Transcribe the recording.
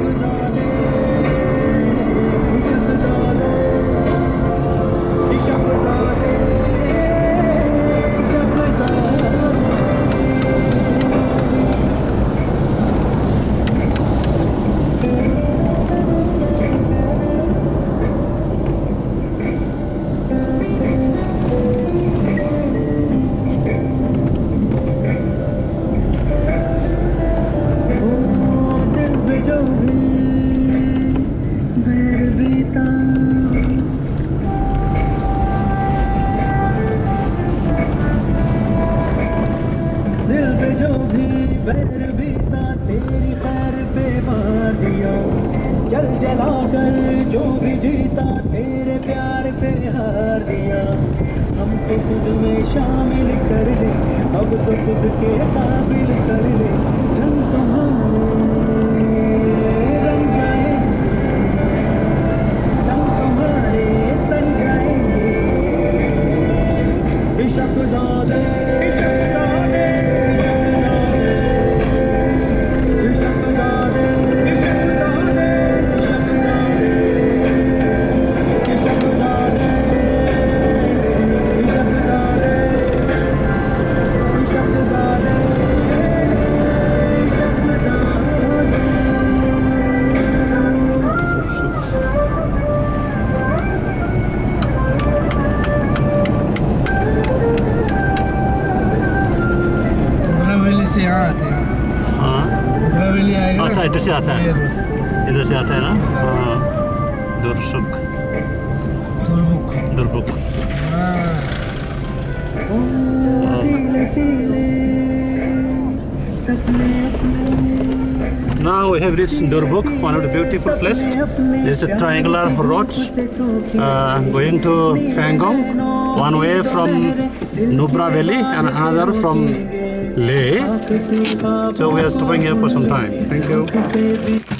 Thank you. जो भी बीता पे दिया। जला कर जो भी जीता, तेरे प्यार दिया। हम तो खुद में शामिल कर ले, अब तो खुद के काबिल कर ले। अच्छा, इधर से आता है। इधर से आता है ना दुर्सुख Durmukh Durmukh Now we have reached Durbuk, one of the beautiful places. There's a triangular road uh, going to Fangong, one way from Nubra Valley and another from Leh. So we are stopping here for some time. Thank you.